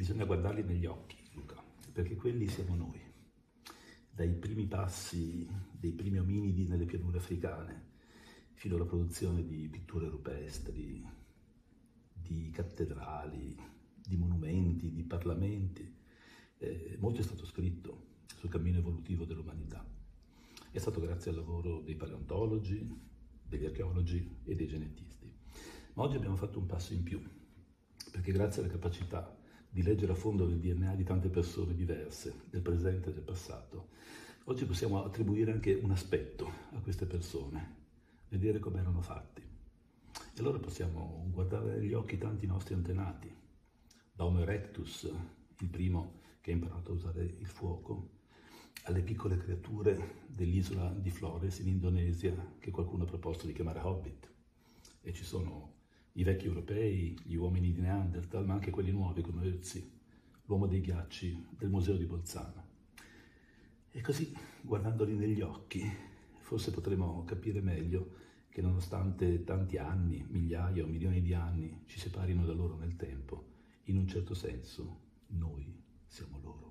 Bisogna guardarli negli occhi, Luca, perché quelli siamo noi. Dai primi passi dei primi ominidi nelle pianure africane, fino alla produzione di pitture rupestri, di cattedrali, di monumenti, di parlamenti. Eh, molto è stato scritto sul cammino evolutivo dell'umanità. È stato grazie al lavoro dei paleontologi, degli archeologi e dei genetisti. Ma oggi abbiamo fatto un passo in più, perché grazie alla capacità di leggere a fondo il DNA di tante persone diverse, del presente e del passato, oggi possiamo attribuire anche un aspetto a queste persone, vedere come erano fatti. E allora possiamo guardare negli occhi tanti nostri antenati, da Homo erectus, il primo che ha imparato a usare il fuoco, alle piccole creature dell'isola di Flores in Indonesia che qualcuno ha proposto di chiamare Hobbit. E ci sono i vecchi europei, gli uomini di Neanderthal, ma anche quelli nuovi come Ötzi, l'uomo dei ghiacci del museo di Bolzano. E così, guardandoli negli occhi, forse potremo capire meglio che nonostante tanti anni, migliaia o milioni di anni ci separino da loro nel tempo, in un certo senso noi siamo loro.